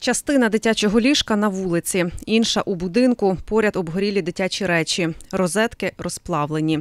Частина дитячого ліжка на вулиці, інша у будинку, поряд обгорілі дитячі речі, розетки розплавлені.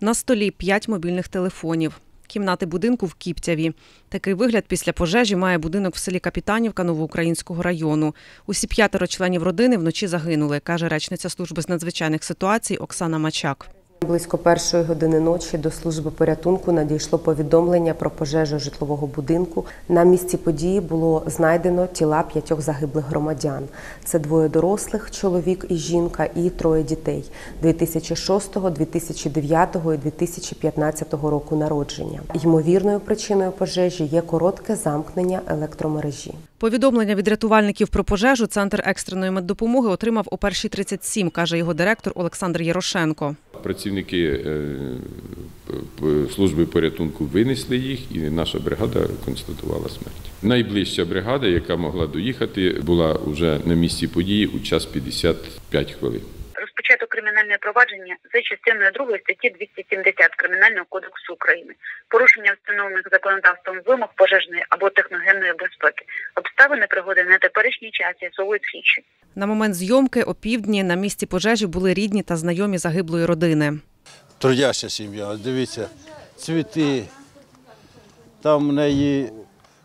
На столі п'ять мобільних телефонів. Кімнати будинку в Кіптяві. Такий вигляд після пожежі має будинок в селі Капітанівка Новоукраїнського району. Усі п'ятеро членів родини вночі загинули, каже речниця служби з надзвичайних ситуацій Оксана Мачак. Близько першої години ночі до служби порятунку надійшло повідомлення про пожежу житлового будинку. На місці події було знайдено тіла п'ятьох загиблих громадян. Це двоє дорослих, чоловік і жінка, і троє дітей 2006, 2009 і 2015 року народження. Ймовірною причиною пожежі є коротке замкнення електромережі. Повідомлення від рятувальників про пожежу центр екстреної меддопомоги отримав о 1.37, каже його директор Олександр Ярошенко. Працівники е, служби порятунку винесли їх, і наша бригада констатувала смерть. Найближча бригада, яка могла доїхати, була вже на місці події у час 55 хвилин. Провадження за частиною 2 статті 270 Кримінального кодексу України. Порушення встановлених законодавством вимог пожежної або техногенної безпеки. Обставини пригоди на теперішній час з'ясовують слідчі. На момент зйомки о півдні на місці пожежі були рідні та знайомі загиблої родини. трудяща сім'я. Дивіться, цвіти. Там в неї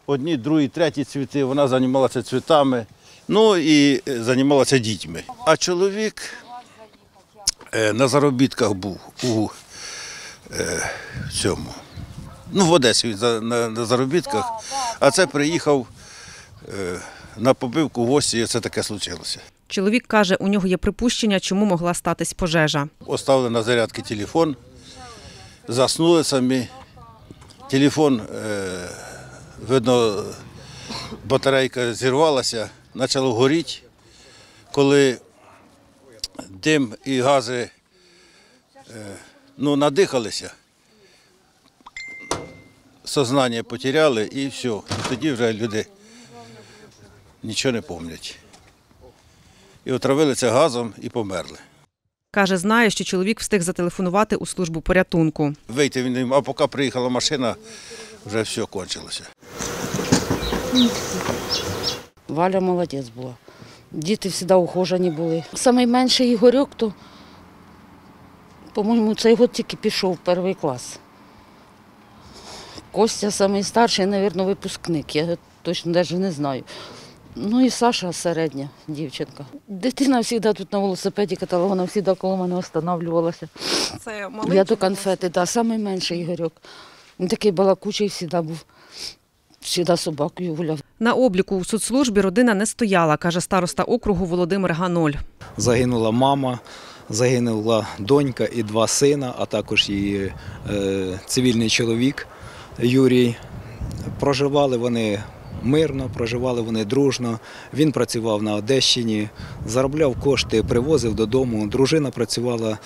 одні, другі, треті цвіти. Вона займалася цвітами, ну і е, займалася дітьми. А чоловік на заробітках був у е, цьому. Ну, в Одесі він на, на заробітках, а це приїхав е, на побивку в гості, і це таке случилося. Чоловік каже, у нього є припущення, чому могла статись пожежа. Оставили на зарядки телефон, заснули самі. Телефон, е, видно, батарейка зірвалася, почало горіти. Коли дим і гази е, ну, надихалися, сознання потеряли і все. І тоді вже люди нічого не пам'ятають. І отравилися газом і померли. Каже, знає, що чоловік встиг зателефонувати у службу порятунку. Вийти він а поки приїхала машина, вже все кончилося. Валя молодець була. Діти завжди ухожені були. Самий менший Ігорьок, то, по-моєму, цей год тільки пішов в перший клас. Костя самий старший, мабуть, випускник. Я точно навіть не знаю. Ну і Саша середня дівчинка. Дитина завжди тут на велосипеді катала, вона завжди коло мене останавливалася. Це Я до конфети, так, самий менший Ігорьок. Він такий балакучий завжди був. Завжди собакою гуляв. На обліку у соцслужбі родина не стояла, каже староста округу Володимир Ганоль. Загинула мама, загинула донька і два сина, а також її е, цивільний чоловік Юрій. Проживали вони мирно, проживали вони дружно. Він працював на Одещині, заробляв кошти, привозив додому. Дружина працювала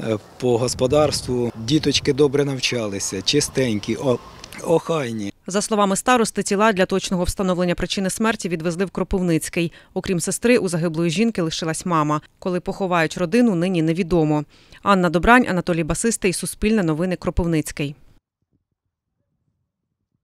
е, по господарству. Діточки добре навчалися, чистенькі, охайні. За словами старости, тіла для точного встановлення причини смерті відвезли в Кропивницький. Окрім сестри, у загиблої жінки лишилась мама. Коли поховають родину, нині невідомо. Анна Добрань, Анатолій Басистий, Суспільне новини Кропивницький.